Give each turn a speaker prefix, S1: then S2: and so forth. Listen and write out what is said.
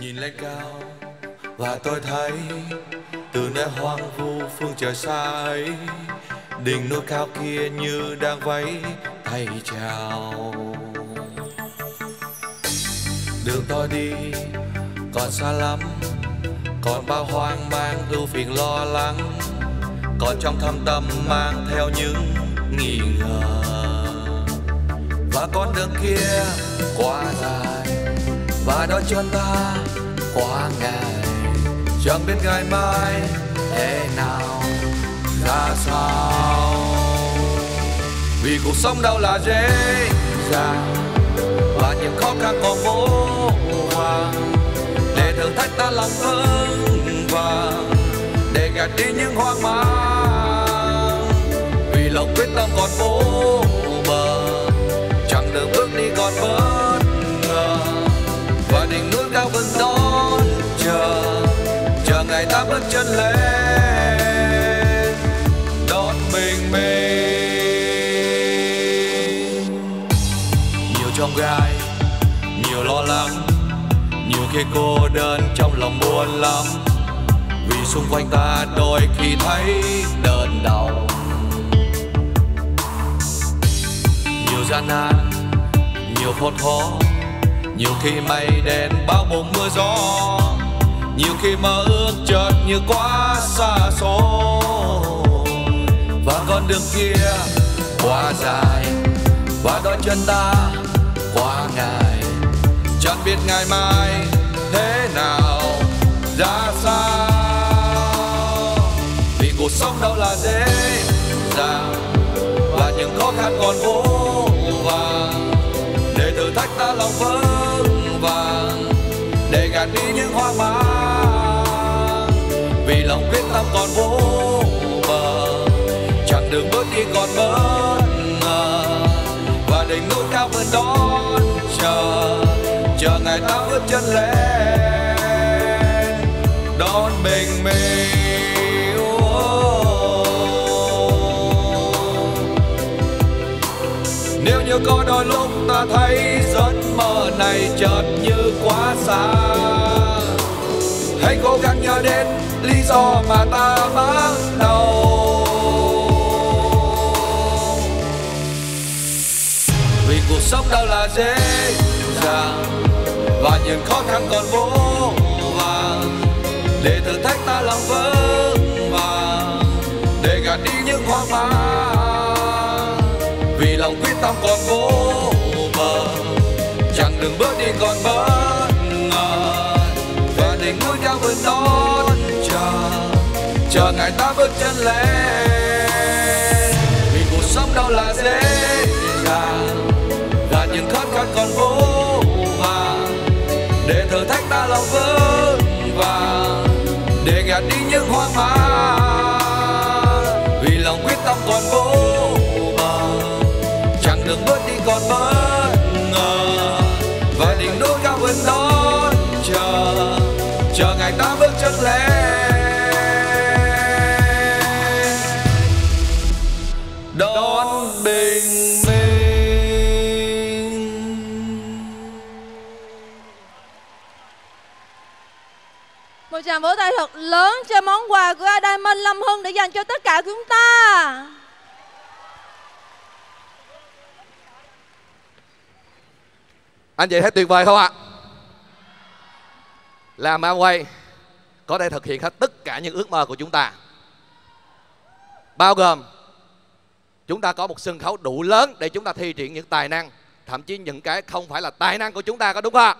S1: nhìn lên cao, và tôi thấy từ nơi hoang vu phương trời xa ấy, đỉnh núi cao kia như đang vẫy tay chào. Đường tôi đi còn xa lắm, còn bao hoang mang ưu phiền lo lắng, còn trong thâm tâm mang theo những nghi ngờ. Và con đường kia quá dài và đón chân ta quá ngày. Chẳng biết ngày mai thế nào, ra sao. Vì cuộc sống đâu là dễ dàng, và những khó khăn còn vô vàng để thử thách ta lòng vững vàng, để gạt đi những hoang mang. Vì lòng quyết tâm còn vô chân lên đón bình minh nhiều trong gai, nhiều lo lắng, nhiều khi cô đơn trong lòng buồn lắm. Vì xung quanh ta đôi khi thấy đơn đau. Nhiều gian nan, nhiều khốn khó, nhiều khi mây đen bao bùng mưa gió nhiều khi mơ ước chợt như quá xa xôi. Và con đường kia quá dài, và đôi chân ta quá ngại. Chẳng biết ngày mai thế nào, ra sao. Vì cuộc sống đâu là dễ dàng, và những khó khăn còn vô vàng để thử thách ta lòng vơi gạt đi những hoang mang. Vì lòng quyết tâm còn vô bờ chẳng đường bước đi còn mơ ngờ. Và đỉnh núi cao vẫn đón chờ chờ ngày ta bước chân lên. Đón bình minh. Nếu như có đôi lúc ta thấy giấc mơ này chợt như quá xa, hãy cố gắng nhớ đến lý do mà ta bắt đầu vì cuộc sống đâu là dễ dàng, và những khó khăn còn vô vàng để thử thách ta lòng vỡ. Còn vô bờ. Chẳng đường bước đi còn bất ngờ. Và để ngôi cao vẫn đón chờ. Chờ ngày ta bước chân lên. Vì cuộc sống đâu là dễ dàng. Và những khó khăn còn vô vàng để thử thách ta lòng vững vàng. Để gạt đi những hoang mang. Vì lòng quyết tâm còn vô đường bước đi còn bất ngờ. Và đỉnh núi cao vẫn đón chờ chờ ngày ta bước chân lên. Đón bình minh.
S2: Một tràng vỗ tay thật lớn cho món quà của Diamond Lâm Hưng để dành cho tất cả chúng ta.
S3: Anh chị thấy tuyệt vời không ạ? Làm Amway có thể thực hiện hết tất cả những ước mơ của chúng ta. Bao gồm chúng ta có một sân khấu đủ lớn để chúng ta thi triển những tài năng, thậm chí những cái không phải là tài năng của chúng ta có đúng không ạ?